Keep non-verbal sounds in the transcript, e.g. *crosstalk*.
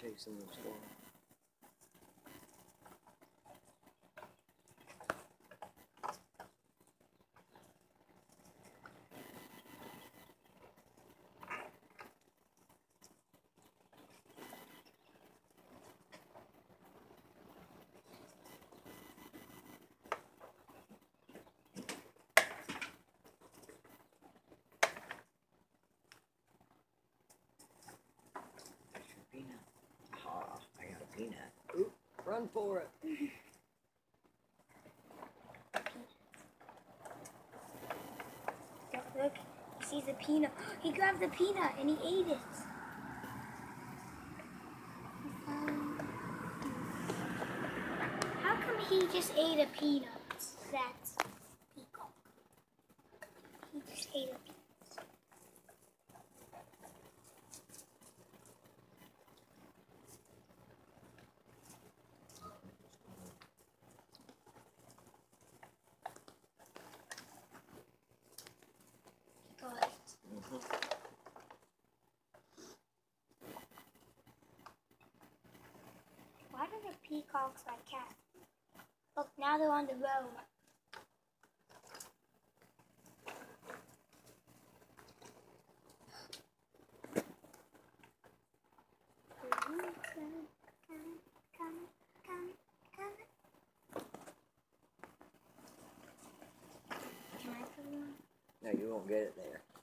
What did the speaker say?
chasing the squirrel. Peanut. Oop, run for it. Look, he sees a peanut. *gasps* He grabbed the peanut and he ate it. Um, how come he just ate a peanut? That peacock. He just ate a peanut. Got it. Mhm. Why the peacocks like cats? Look, now they're on the road. No, you won't get it there.